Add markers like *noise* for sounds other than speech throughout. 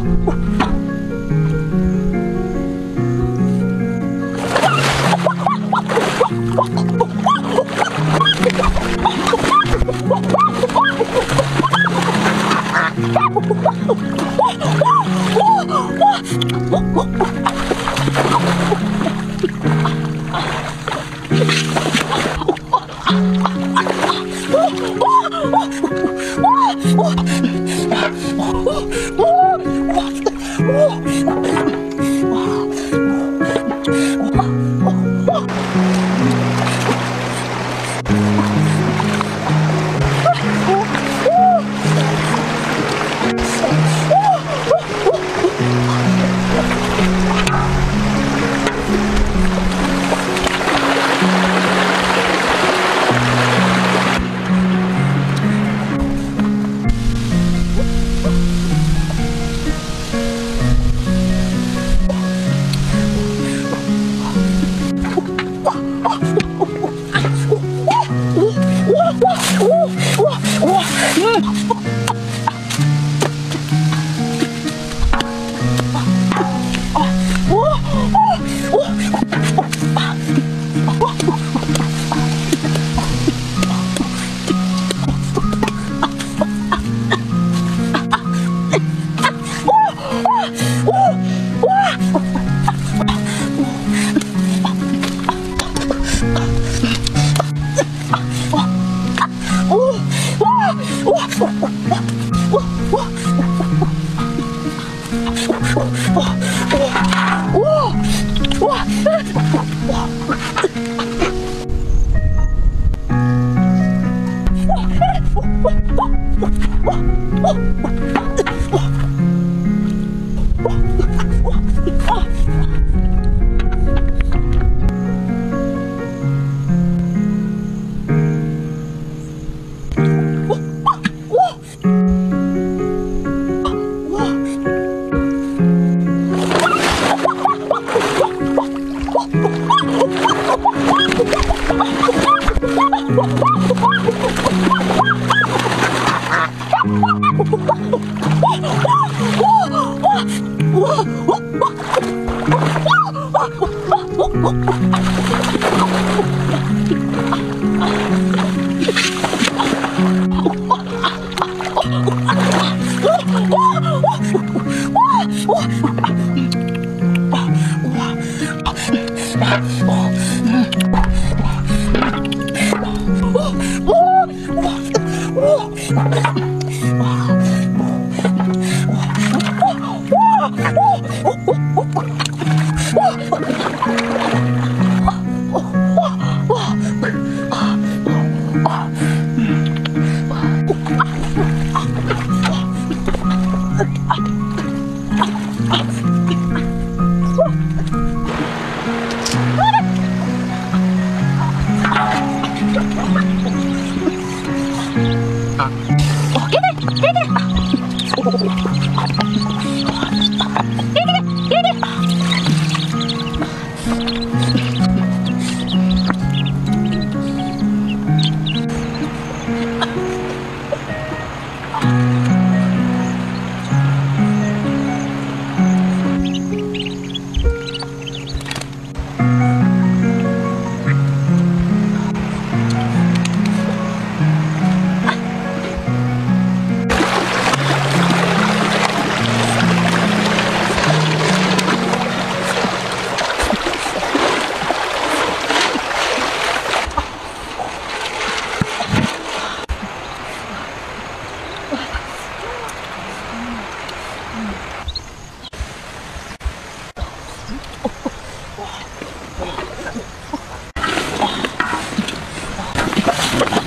Oh, oh, oh. 老夫哇哇哇哇哇哇哇哇哇哇 Oh, *laughs* but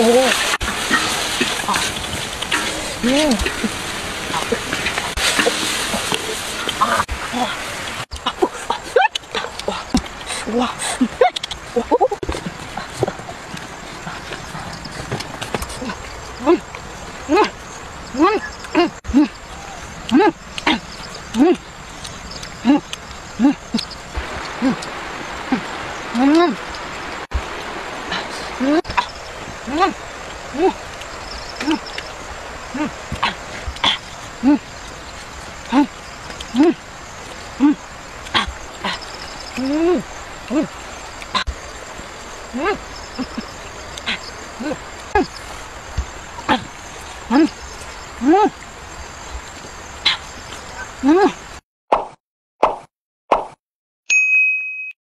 おおうんああうわうんうんうんうんうん。